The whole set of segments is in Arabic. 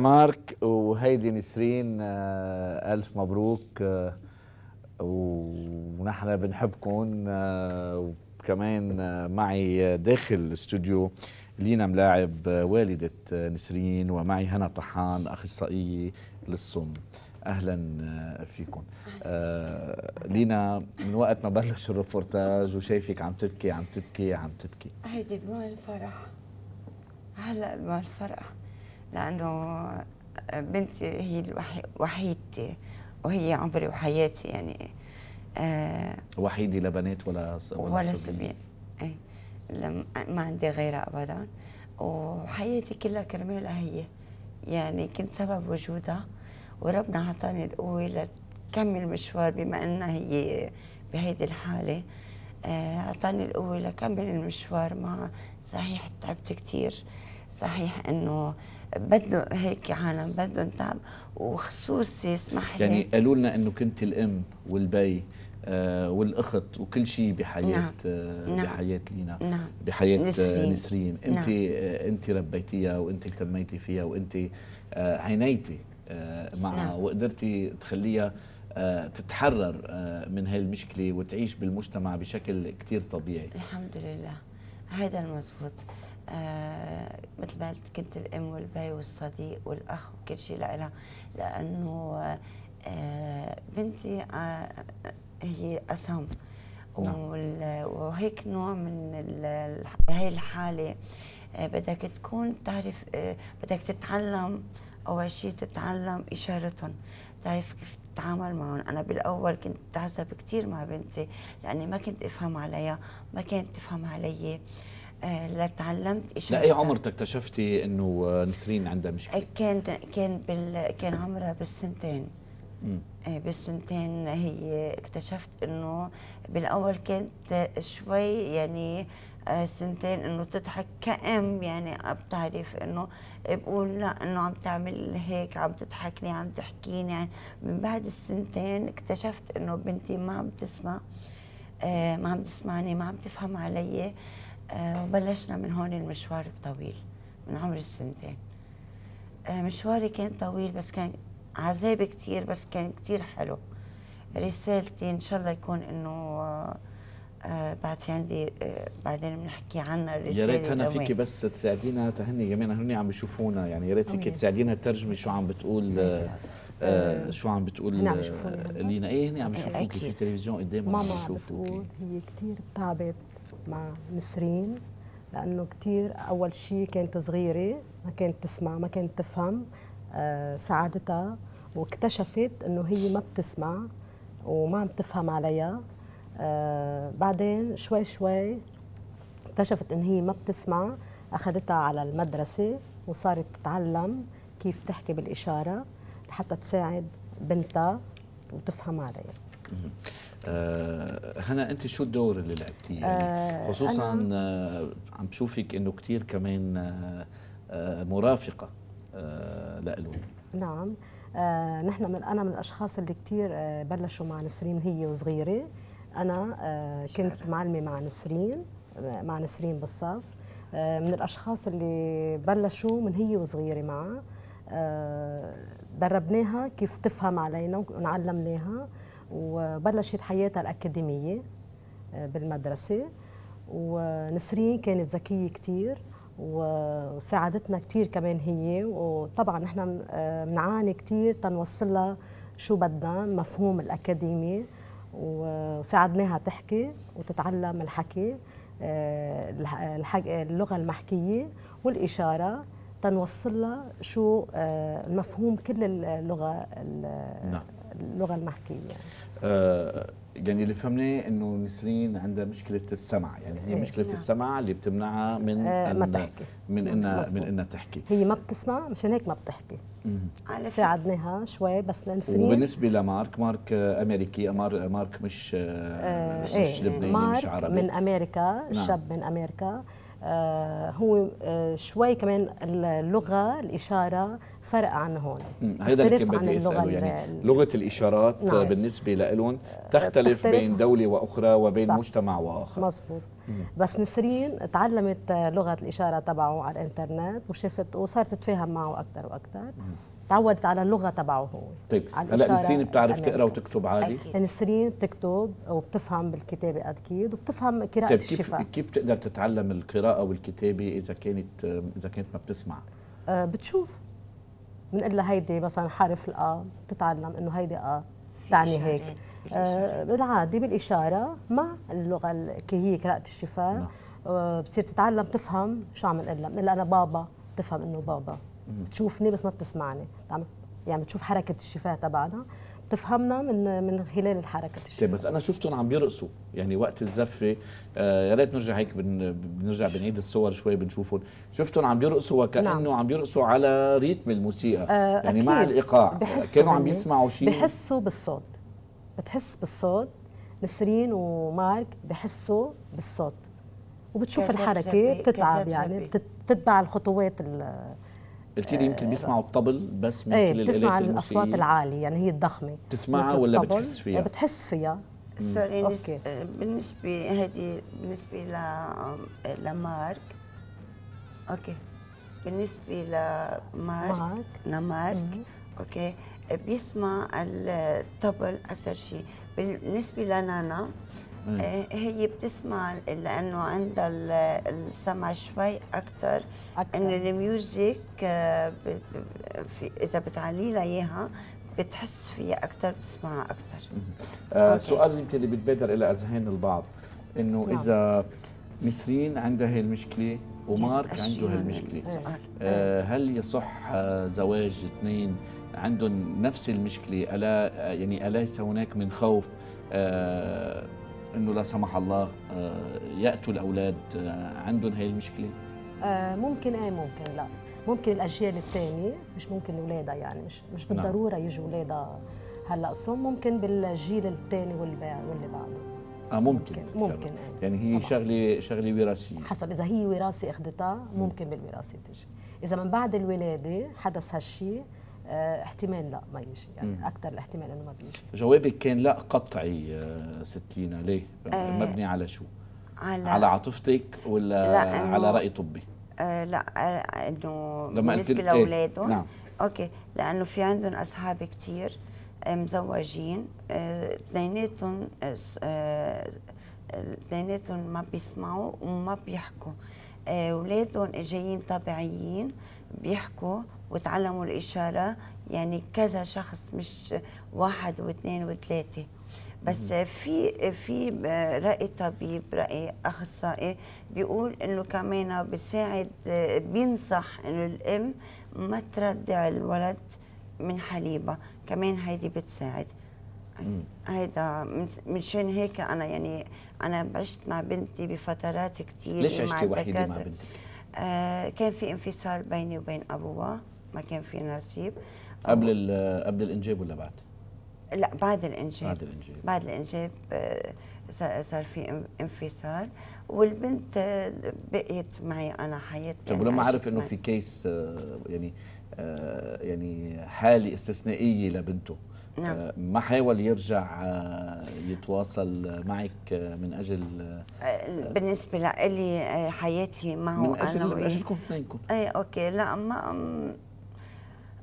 مارك وهيدي نسرين آه، ألف مبروك آه، ونحن بنحبكم آه، وكمان معي داخل الاستوديو لينا ملاعب والدة نسرين ومعي هنا طحان أخصائية للصم. أهلا فيكم آه لينا من وقت ما بلش الريبورتاج وشايفك عم تبكي عم تبكي عم تبكي. هيدي دموع الفرح هلا دموع الفرح لأنه بنتي هي وحيدتي وهي عمري وحياتي يعني آه وحيدة لبنات ولا ولا, ولا صبيان اي ما عندي غيرها ابدا. وحياتي كلها كرمالها هي. يعني كنت سبب وجودها. وربنا أعطاني القوة لكمل مشوار بما إنها هي بهيدي الحالة. آه، أعطاني القوة لكمل المشوار مع صحيح تعبت كثير صحيح إنه بده هيك عالم بدهم تعب وخصوصي اسمح لي يعني قالوا لنا إنه كنت الأم والبي آه والأخت وكل شيء بحياة نعم. آه نعم. بحياة لينا نعم. بحياة نسرين, نسرين. انت نعم. آه انت ربيتيها وانت اهتميتي فيها وانت آه عينيتي آه معها نعم. وقدرتي تخليها آه تتحرر آه من هاي المشكلة وتعيش بالمجتمع بشكل كثير طبيعي الحمد لله هذا المزبوط آه مثل ما قلت كنت الأم والبي والصديق والأخ وكل شيء لها لأنه آه بنتي آه هي اسم نعم. وهيك نوع من هاي الحالة آه بدك تكون تعرف آه بدك تتعلم أول شيء تتعلم إشارتهم تعرف كيف تتعامل معهم. أنا بالأول كنت تعذب كثير مع بنتي لأني ما كنت أفهم عليها ما كانت تفهم علي. آه، لا تعلمت إشارة لاي عمر اكتشفتي إنه نسرين عندها مشكلة؟ كان كان بال كان عمرها بالسنتين. آه، بالسنتين هي اكتشفت إنه بالأول كانت شوي يعني آه، سنتين إنه تضحك كأم. يعني بتعرف إنه بقول لا إنه عم تعمل هيك عم تضحكني عم تحكيني. يعني من بعد السنتين اكتشفت إنه بنتي ما عم تسمع. ما عم تسمعني ما عم تفهم علي. آه، وبلشنا من هون المشوار الطويل من عمر السنتين. آه، مشواري كان طويل بس كان عذاب كتير بس كان كتير حلو. رسالتي إن شاء الله يكون إنه آه بعد في عندي آه بعدين بنحكي عنها الرسالة يا ريت هنا فيكي بس تساعدينا تهني كمان هن عم بيشوفونا يعني يا ريت فيكي تساعدينا تترجمي شو عم بتقول آه آه شو عم بتقول عم لينا. إيه هن عم يشوفوكي في التلفزيون قدامهم ماما عم بتقول هي كثير تعبت مع نسرين لأنه كثير أول شيء كانت صغيرة ما كانت تسمع ما كانت تفهم آه ساعدتها واكتشفت إنه هي ما بتسمع وما عم تفهم عليها. آه بعدين شوي شوي اكتشفت انه هي ما بتسمع أخذتها على المدرسة وصارت تتعلم كيف تحكي بالإشارة لحتى تساعد بنتها وتفهم عليها. آه هنا أنت شو الدور اللي لعبتيه؟ يعني آه خصوصا آه عم بشوفك إنه كثير كمان آه, آه، مرافقة آه لإلهم. نعم. آه نحن من أنا من الأشخاص اللي كثير آه بلشوا مع نسرين هي وصغيرة. أنا آه كنت معلمة مع نسرين مع نسرين بالصف. آه من الأشخاص اللي بلشوا من هي وصغيرة معها آه دربناها كيف تفهم علينا ونعلمناها. وبلشت حياتها الأكاديمية آه، بالمدرسة. ونسرين كانت ذكية كتير وساعدتنا كتير كمان هي. وطبعا نحن بنعاني آه، كتير تنوصل لها شو بدنا مفهوم الأكاديمي. وساعدناها تحكي وتتعلم الحكي آه، اللغة المحكية والإشارة تنوصل لها شو المفهوم كل اللغة نعم. اللغة المحكية. يعني. آه يعني اللي فهمناه إنه نسرين عندها مشكلة السمع. يعني هي إيه، مشكلة نعم. السمع اللي بتمنعها من آه ما تحكي. من انها من إنها تحكي. هي ما بتسمع مشان هيك ما بتحكي. ساعدناها شوي بس لنسرين وبالنسبة لمارك مارك أمريكي مارك مش آه مش إيه لبناني مارك مش عربي. من أمريكا نعم. شاب من أمريكا. آه هو آه شوي كمان اللغة الإشارة فرق عن هون. هذا اللي كنت بدي أسأله. يعني لغة الإشارات نعم. بالنسبة لهم تختلف بين دولة وأخرى وبين صح. مجتمع وآخر. مزبوط. مم. بس نسرين تعلمت لغة الإشارة تبعه على الإنترنت وشفت وصارت تتفاهم معه أكثر وأكثر تعودت على اللغة تبعه. هو طيب هلا نسرين بتعرف تقرأ وتكتب عادي؟ أكيد. نسرين بتكتب وبتفهم بالكتابة أكيد وبتفهم قراءة طيب الشفاء. كيف كيف تقدر تتعلم القراءة والكتابة إذا كانت إذا كانت ما بتسمع؟ أه بتشوف. بنقول لها هيدي مثلا حرف الآ بتتعلم إنه هيدي آ تعني هيك. آه بالعادي بالإشارة مع اللغة اللي هي قراءة الشفاه نعم. آه بتصير تتعلم تفهم شو عم نقول لها. بنقول أنا بابا تفهم إنه بابا. بتشوفني بس ما بتسمعني؟ يعني بتشوف حركة الشفاه تبعنا بتفهمنا من من خلال الحركة الشفاه. طيب بس أنا شفتهم عم بيرقصوا. يعني وقت الزفة آه يا ريت نرجع هيك بن بنرجع بنعيد الصور شوي بنشوفهم. شفتهم عم بيرقصوا وكأنه نعم. عم بيرقصوا على ريتم الموسيقى. آه يعني أكيد. مع الايقاع كانوا عم بيسمعوا شيء. بحسوا بالصوت. بتحس بالصوت. نسرين ومارك بحسوا بالصوت. وبتشوف الحركة بتتعب يعني بتتبع الخطوات قلت لي يمكن بيسمعوا الطبل بس من إيه كل بتسمع الأصوات العالية يعني هي الضخمة. بتسمعها ولا بتحس فيها؟ بتحس فيها. sorry بالنسبة هذه بالنسبة ل لمارك. okay. بالنسبة لمارك مارك. لمارك. okay. بيسمع الطبل أكثر شيء. بالنسبة لنانا آه، هي بتسمع لأنه عندها السمع شوي أكثر انه ال music آه، إذا بتعلي لها إياها بتحس فيها أكثر بتسمعها أكثر آه السؤال يمكن اللي بيتبادر إلى أذهان البعض إنه نعم. إذا نسرين عندها هي المشكلة ومارك عنده هالمشكله آه هل يصح زواج اثنين عندهم نفس المشكلة؟ ألا يعني أليس هناك من خوف آه إنه لا سمح الله آه، يأتوا الأولاد آه، عندهم هي المشكلة؟ آه ممكن إيه ممكن لا ممكن الأجيال الثانية مش ممكن اولادها يعني مش مش نعم. بالضرورة. يجوا اولادها هلأ صم ممكن بالجيل الثاني واللي واللي بعده آه ممكن ممكن, ممكن إيه. يعني هي طبعا. شغلة شغلة وراثية حسب إذا هي وراثة أخذتها ممكن بالوراثة تجي إذا من بعد الولادة حدث هالشيء احتمال لا ما يجي. يعني أكثر الاحتمال إنه ما بيجي. جوابك كان لا قطعي آه ست لينا ليه؟ آه مبني على شو؟ على على عاطفتك ولا على رأي طبي؟ آه لا آه إنه بالنسبة إيه؟ لاولادهم نعم. أوكي لأنه في عندهم أصحاب كثير آه، مزوجين آه، اثنيناتهم آه، اثنيناتهم ما بيسمعوا وما بيحكوا. أولادهم جايين طبيعيين بيحكوا وتعلموا الإشارة. يعني كذا شخص مش واحد واثنين وثلاثة. بس في في رأي طبيب رأي أخصائي بيقول إنه كمان بيساعد بينصح إنه الأم ما ترضع الولد من حليبها كمان هيدي بتساعد. هيدا منشان هيك أنا يعني أنا عشت مع بنتي بفترات كثير ليش عشتي وحيدة مع بنتك؟ آه كان في انفصال بيني وبين ابوها ما كان في نصيب. قبل قبل الإنجاب ولا بعد؟ لا بعد الإنجاب. بعد الإنجاب. بعد الإنجاب آه، صار في انفصال. والبنت آه، بقيت معي أنا حياتي طيب ولما عرف إنه في case يعني يعني حالة استثنائية لبنته نعم. ما حاول يرجع يتواصل معك من أجل بالنسبة لي حياتي معه من أجل أنا من أجلكم اثنينكم اي okay لا ما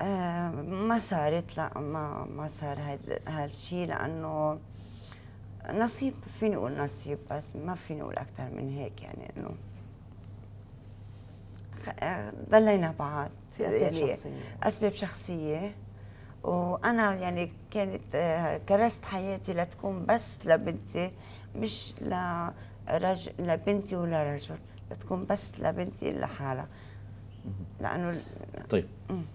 آه ما صارت لا ما ما صار هالشيء لأنه نصيب فيني أقول نصيب؟ بس ما فيني أقول أكثر من هيك يعني إنه آه، ضلينا بعض في أسباب يعني شخصية. أسباب شخصية. وأنا يعني كانت آه، كرست حياتي لتكون بس لبنتي مش لرجل لبنتي ولا رجل لتكون بس لبنتي لحالها لأنه طيب.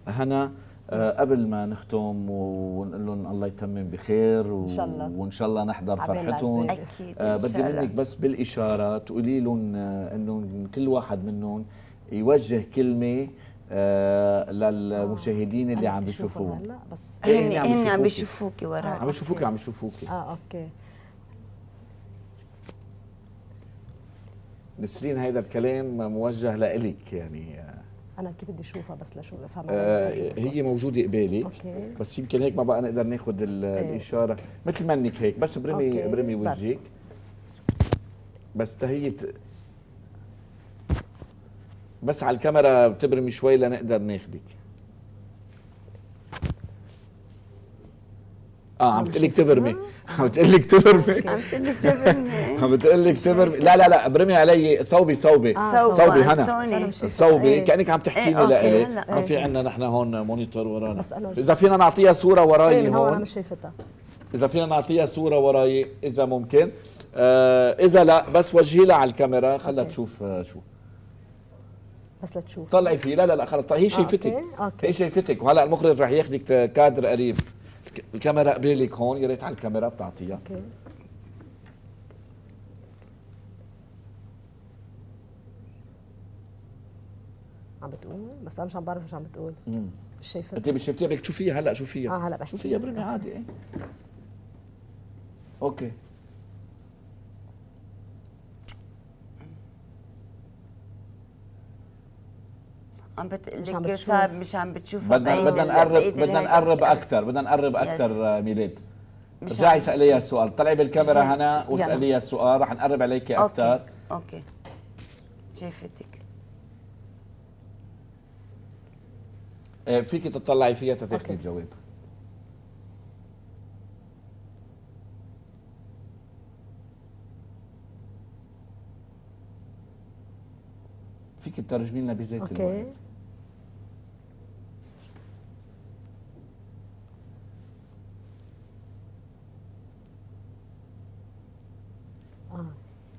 هنا آه قبل ما نختم ونقول لهم الله يتمم بخير و... إن شاء الله. وإن شاء الله نحضر فرحتهم. أكيد آه بدي منك بس بالإشارة تقولي لهم آه انه كل واحد منهم يوجه كلمة آه للمشاهدين اللي عم بيشوفوه. لا بس هن هن عم بيشوفوكي. وراك عم بيشوفوكي عم بيشوفوكي. آه okay. نسرين هيدا الكلام موجه لإلك يعني. أنا كيف بدي أشوفها بس لشوف أفهم آه هي موجودة قبالي okay. بس يمكن هيك ما بقى نقدر ناخذ إيه. الإشارة. مثل منك هيك بس برمي okay. برمي وجهك. بس تهيت بس على الكاميرا بتبرمي شوي لنقدر ناخذك آه عم بتقول لك تبرمي. عم بتقول لك تبرمي. عم بتقول لك تبرمي. عم تبرمي. لا لا لا برمي علي. صوبي صوبي. آه صوبي هنا. صوبي. إيه. كأنك عم تحكي لي لإلي. ما في عندنا نحن هون مونيتور ورانا. إذا فينا نعطيها صورة وراي هون؟ أنا مش شايفتها. إذا فينا نعطيها صورة وراي إذا ممكن. آه إذا لا بس وجهي لها على الكاميرا. خلها تشوف آه شو. بس لتشوف. طلعي فيه. لا لا لا خلص. هي شايفتك. آه، okay. هي شايفتك. وهلا المخرج رح ياخذك كادر قريب. الكاميرا قبالك هون يا ريت على الكاميرا بتعطيها. okay. عم بتقول؟ بس أنا مش عم بعرف شو عم بتقول. مش شايفة؟ أنت مش شفتيها؟ بدك تشوفيها هلا شوفيها آه هلا بحكي. شوفيها برمي عادي. إيه؟ okay. عم بتقلك صار مش عم بتشوفها بدنا بدنا نقرب بدنا نقرب أكثر بدنا نقرب أكثر ميلاد. رجعي سأليها السؤال طلعي بالكاميرا هنا واسأليها السؤال رح نقرب عليكي أكثر okay okay. شايفتك إيه، فيك تطلعي فيها تتاخذي الجواب. فيك تترجمي لنا بذات الوقت أوكي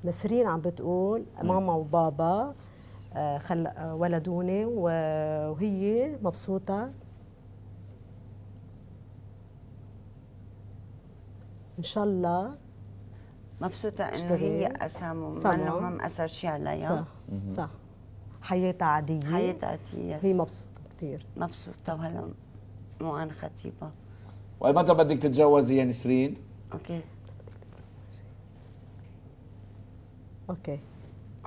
نسرين عم بتقول ماما وبابا آه، خل آه، ولدوني وهي مبسوطة. إن شاء الله مبسوطة إنه هي أسام ما مأثر شيء عليها. صح صح. حياتها عادية. حياتها عادية هي مبسوطة كثير مبسوطة وهلا مو عن خطيبها ومتى بدك تتجوزي يا نسرين؟ أوكي. أوكي.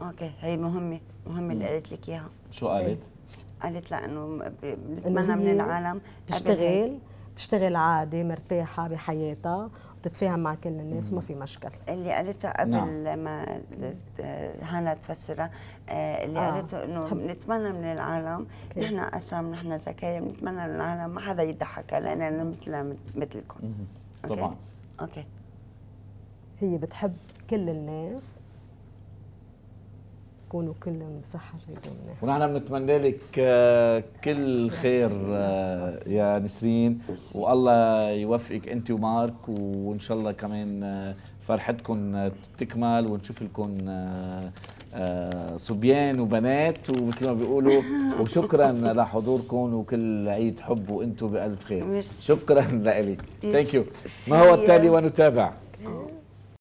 أوكي هي مهمة مهمة اللي قالت لك إياها. شو قالت؟ قالت لا إنه بنتمنى من العالم تشتغل تشتغل عادي مرتاحة بحياتها وتتفاهم مع كل الناس وما في مشكل. اللي قالتها قبل نعم. ما هانا تفسرها آه، اللي آه. قالته إنه بنتمنى من العالم نحن قسم نحن زكايا بنتمنى من العالم ما حدا يضحك لاننا مثل مثلكم. طبعا. OK. هي بتحب كل الناس يكونوا كلهم بصحة جيدة ونحن بنتمنى لك آه، كل خير آه، يا نسرين. والله يوفقك أنت ومارك وإن شاء الله كمان آه، فرحتكم تكمل ونشوف لكم صبيان وبنات ومثل ما بيقولوا وشكرا لحضوركم وكل عيد حب وأنتم بألف خير. شكرا لك thank you ما هو التالي ونتابع؟